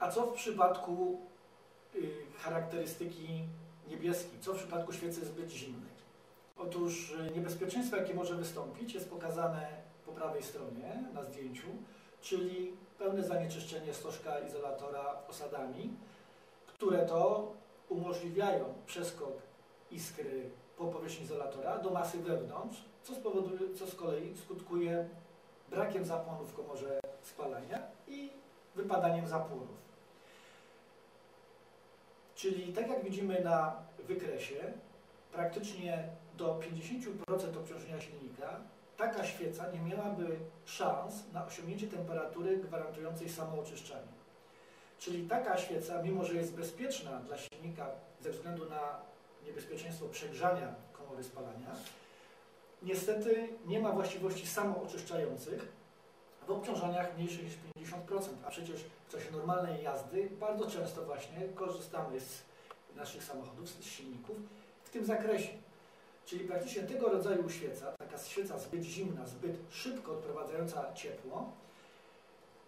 A co w przypadku y, charakterystyki niebieskiej? Co w przypadku świecy zbyt zimnej? Otóż y, niebezpieczeństwo, jakie może wystąpić, jest pokazane po prawej stronie na zdjęciu, czyli pełne zanieczyszczenie stożka izolatora osadami, które to umożliwiają przeskok iskry po powierzchni izolatora do masy wewnątrz, co, spowoduje, co z kolei skutkuje brakiem zapłonu w komorze spalania i wypadaniem zapłonów. Czyli tak jak widzimy na wykresie, praktycznie do 50% obciążenia silnika taka świeca nie miałaby szans na osiągnięcie temperatury gwarantującej samooczyszczanie. Czyli taka świeca, mimo że jest bezpieczna dla silnika ze względu na niebezpieczeństwo przegrzania komory spalania, niestety nie ma właściwości samooczyszczających w obciążeniach mniejszych niż 50%, a przecież w czasie normalnej jazdy bardzo często właśnie korzystamy z naszych samochodów, z silników w tym zakresie. Czyli praktycznie tego rodzaju świeca, taka świeca zbyt zimna, zbyt szybko odprowadzająca ciepło,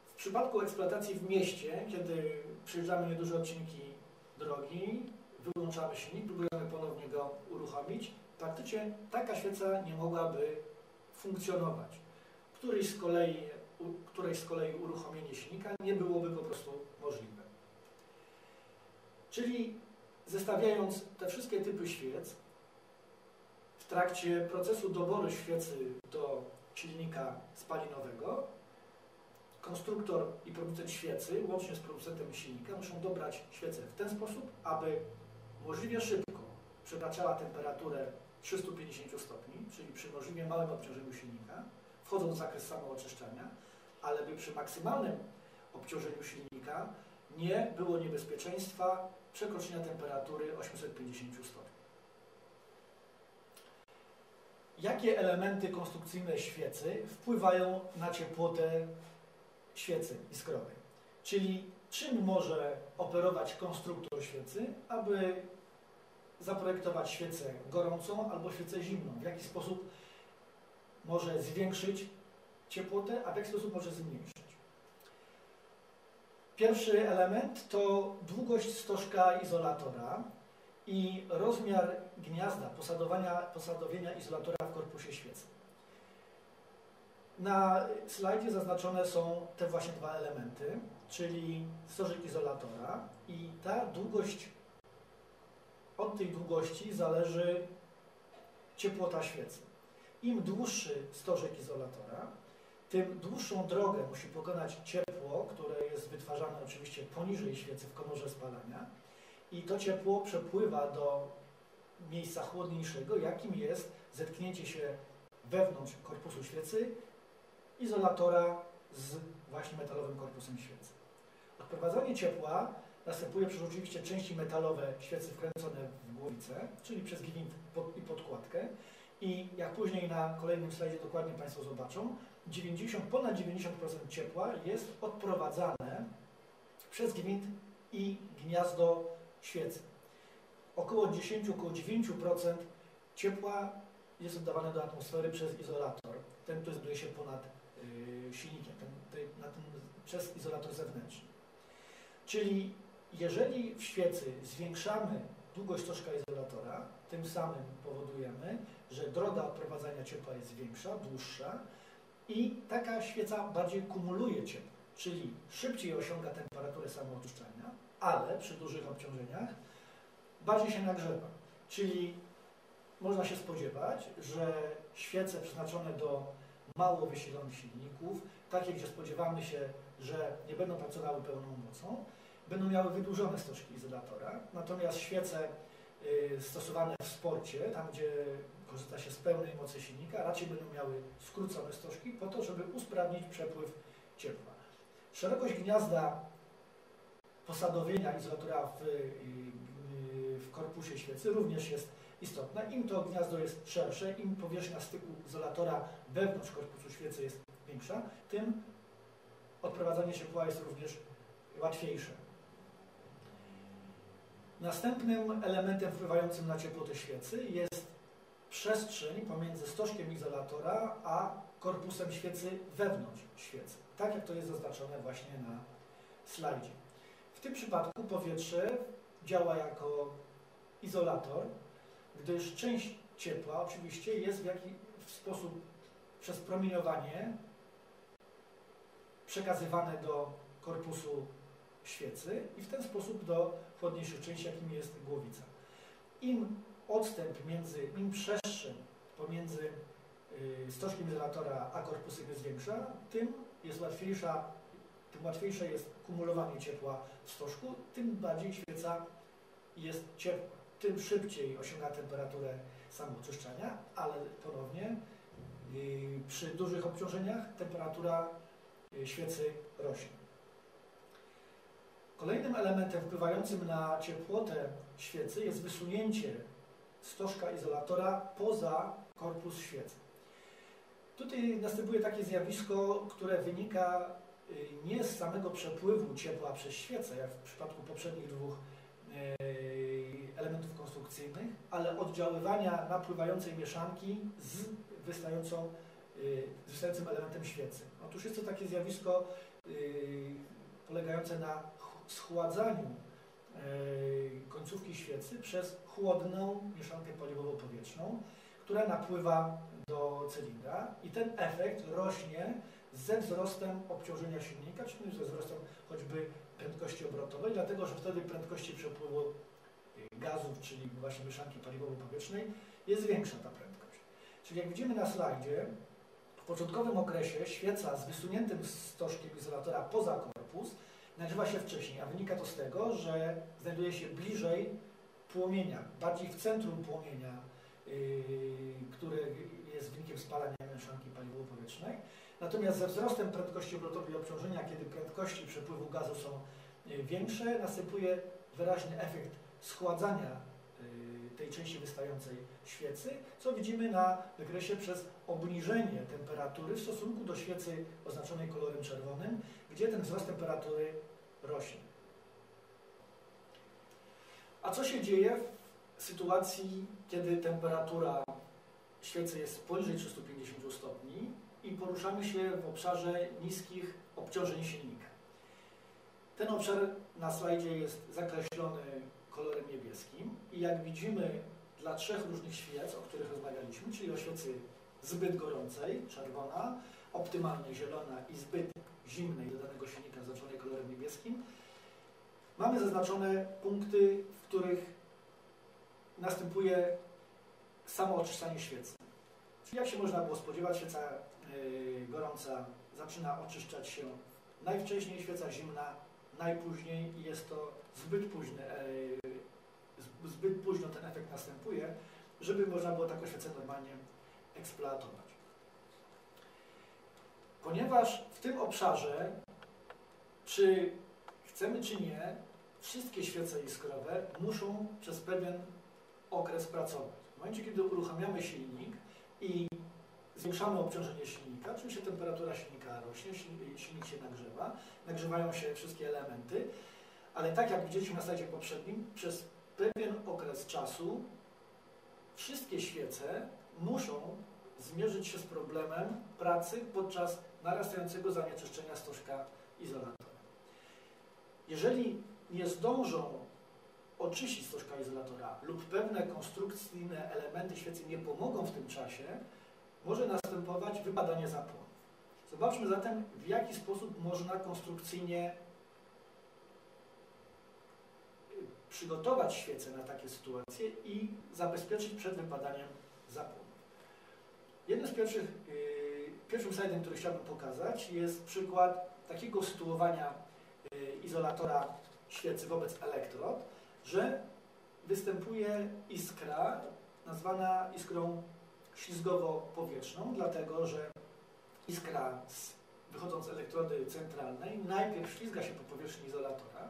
w przypadku eksploatacji w mieście, kiedy przejeżdżamy nieduże odcinki drogi, wyłączamy silnik, próbujemy ponownie go uruchomić, praktycznie taka świeca nie mogłaby funkcjonować. Któryś z kolei, której z kolei uruchomienie silnika nie byłoby po prostu możliwe. Czyli zestawiając te wszystkie typy świec, w trakcie procesu doboru świecy do silnika spalinowego, konstruktor i producent świecy, łącznie z producentem silnika, muszą dobrać świecę w ten sposób, aby możliwie szybko przekraczała temperaturę 350 stopni, czyli przy możliwie małym obciążeniu silnika, wchodząc w zakres samooczyszczania, ale by przy maksymalnym obciążeniu silnika nie było niebezpieczeństwa przekroczenia temperatury 850 stopni. Jakie elementy konstrukcyjne świecy wpływają na ciepłotę świecy iskrowej? Czyli czym może operować konstruktor świecy, aby zaprojektować świecę gorącą albo świecę zimną? W jaki sposób może zwiększyć ciepłotę, a w jaki sposób może zmniejszyć? Pierwszy element to długość stożka izolatora i rozmiar gniazda posadowania, posadowienia izolatora w korpusie świecy. Na slajdzie zaznaczone są te właśnie dwa elementy, czyli stożek izolatora i ta długość, od tej długości zależy ciepłota świecy. Im dłuższy stożek izolatora, tym dłuższą drogę musi pokonać ciepło, które jest wytwarzane oczywiście poniżej świecy w komorze spalania i to ciepło przepływa do miejsca chłodniejszego, jakim jest zetknięcie się wewnątrz korpusu świecy izolatora z właśnie metalowym korpusem świecy. Odprowadzanie ciepła następuje przez oczywiście części metalowe świecy wkręcone w głowicę, czyli przez gwint i podkładkę. I jak później na kolejnym slajdzie dokładnie Państwo zobaczą, 90, ponad 90% ciepła jest odprowadzane przez gwint i gniazdo świecy. Około 10, około 9% ciepła jest oddawane do atmosfery przez izolator, ten, który znajduje się ponad y, silnikiem, ten, ten, ten, przez izolator zewnętrzny. Czyli jeżeli w świecy zwiększamy długość stożka izolatora, tym samym powodujemy, że droga odprowadzania ciepła jest większa, dłuższa i taka świeca bardziej kumuluje ciepło, czyli szybciej osiąga temperaturę samooczyszczania, ale przy dużych obciążeniach bardziej się nagrzewa. Czyli można się spodziewać, że świece przeznaczone do mało wysilonych silników, takie, gdzie spodziewamy się, że nie będą pracowały pełną mocą, będą miały wydłużone stożki izolatora, natomiast świece y, stosowane w sporcie, tam gdzie korzysta się z pełnej mocy silnika, raczej będą miały skrócone stożki po to, żeby usprawnić przepływ ciepła. Szerokość gniazda posadowienia izolatora w, y, y, w korpusie świecy również jest istotna. Im to gniazdo jest szersze, im powierzchnia styku izolatora wewnątrz korpusu świecy jest większa, tym odprowadzanie ciepła jest również łatwiejsze. Następnym elementem wpływającym na ciepłotę świecy jest przestrzeń pomiędzy stożkiem izolatora a korpusem świecy wewnątrz świecy. Tak jak to jest zaznaczone właśnie na slajdzie. tym przypadku powietrze działa jako izolator, gdyż część ciepła oczywiście jest w jakiś sposób przez promieniowanie przekazywane do korpusu świecy i w ten sposób do chłodniejszych części, jakim jest głowica. Im odstęp między, im przestrzeń pomiędzy y, stożkiem izolatora a korpusem jest większa, tym jest łatwiejsza, tym łatwiejsze jest kumulowanie ciepła w stożku, tym bardziej świeca jest ciepła, tym szybciej osiąga temperaturę samooczyszczania, ale ponownie y, przy dużych obciążeniach temperatura y, świecy rośnie. Kolejnym elementem wpływającym na ciepłotę świecy jest wysunięcie stożka izolatora poza korpus świecy. Tutaj następuje takie zjawisko, które wynika y, nie z samego przepływu ciepła przez świecę, jak w przypadku poprzednich dwóch y, elementów konstrukcyjnych, ale oddziaływania napływającej mieszanki z, wystającą, y, z wystającym elementem świecy. Otóż jest to takie zjawisko polegające na schładzaniu końcówki świecy przez chłodną mieszankę paliwowo-powietrzną, która napływa do cylindra i ten efekt rośnie ze wzrostem obciążenia silnika, czyli ze wzrostem choćby prędkości obrotowej, dlatego że wtedy prędkości przepływu gazów, czyli właśnie mieszanki paliwowo-powietrznej jest większa ta prędkość. Czyli jak widzimy na slajdzie, w początkowym okresie świeca z wysuniętym stożkiem izolatora poza korpus nagrzewa się wcześniej, a wynika to z tego, że znajduje się bliżej płomienia, bardziej w centrum płomienia, yy, które jest wynikiem spalania mieszanki paliwowo-powietrznej. Natomiast ze wzrostem prędkości obrotowej obciążenia, kiedy prędkości przepływu gazu są yy, większe, następuje wyraźny efekt schładzania tej części wystającej świecy, co widzimy na wykresie przez obniżenie temperatury w stosunku do świecy oznaczonej kolorem czerwonym, gdzie ten wzrost temperatury rośnie. A co się dzieje w sytuacji, kiedy temperatura świecy jest poniżej 350 stopni i poruszamy się w obszarze niskich obciążeń silnika? Ten obszar na slajdzie jest zakreślony kolorem niebieskim i jak widzimy dla trzech różnych świec, o których rozmawialiśmy, czyli o świecy zbyt gorącej, czerwona, optymalnie zielona i zbyt zimnej do danego silnika zaznaczonej kolorem niebieskim, mamy zaznaczone punkty, w których następuje samo oczyszczanie świecy. Czyli jak się można było spodziewać, świeca yy, gorąca zaczyna oczyszczać się najwcześniej, świeca zimna najpóźniej jest to zbyt późny, yy, zbyt późno ten efekt następuje, żeby można było taką świecę normalnie eksploatować. Ponieważ w tym obszarze, czy chcemy czy nie, wszystkie świece iskrowe muszą przez pewien okres pracować. W momencie, kiedy uruchamiamy silnik i zwiększamy obciążenie silnika, oczywiście temperatura silnika rośnie, silnik się nagrzewa, nagrzewają się wszystkie elementy, ale tak jak widzieliśmy na slajdzie poprzednim, przez pewien okres czasu wszystkie świece muszą zmierzyć się z problemem pracy podczas narastającego zanieczyszczenia stożka izolatora. Jeżeli nie zdążą oczyścić stożka izolatora lub pewne konstrukcyjne elementy świecy nie pomogą w tym czasie, może następować wypadanie zapłonów. Zobaczmy zatem, w jaki sposób można konstrukcyjnie przygotować świecę na takie sytuacje i zabezpieczyć przed wypadaniem zapłonów. Jednym z pierwszych, yy, pierwszym slajdem, który chciałbym pokazać jest przykład takiego sytuowania yy, izolatora świecy wobec elektrod, że występuje iskra nazwana iskrą ślizgowo-powietrzną, dlatego że iskra z, wychodząc z elektrody centralnej najpierw ślizga się po powierzchni izolatora,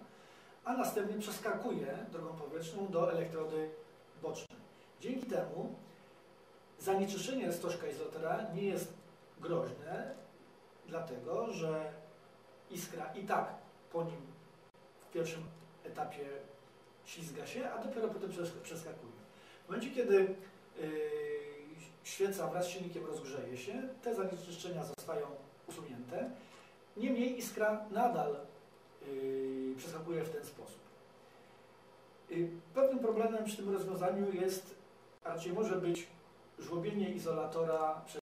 a następnie przeskakuje drogą powietrzną do elektrody bocznej. Dzięki temu zanieczyszczenie stożka izolatora nie jest groźne, dlatego że iskra i tak po nim w pierwszym etapie ślizga się, a dopiero potem przeskakuje. W momencie, kiedy yy, świeca wraz z silnikiem rozgrzeje się, te zanieczyszczenia zostają usunięte. Niemniej iskra nadal yy, przeskakuje w ten sposób. Yy, pewnym problemem przy tym rozwiązaniu jest, a raczej może być żłobienie izolatora przez